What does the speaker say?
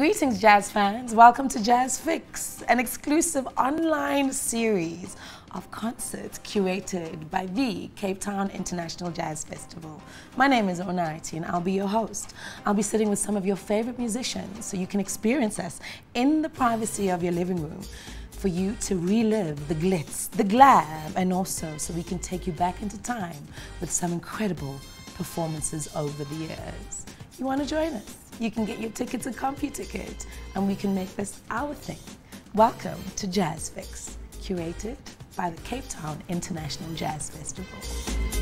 Greetings, jazz fans. Welcome to Jazz Fix, an exclusive online series of concerts curated by the Cape Town International Jazz Festival. My name is Unathi and I'll be your host. I'll be sitting with some of your favorite musicians so you can experience us in the privacy of your living room for you to relive the glitz, the glam, and also so we can take you back into time with some incredible performances over the years. You want to join us? You can get your tickets at CompuTicket and we can make this our thing. Welcome to Jazz Fix, curated by the Cape Town International Jazz Festival.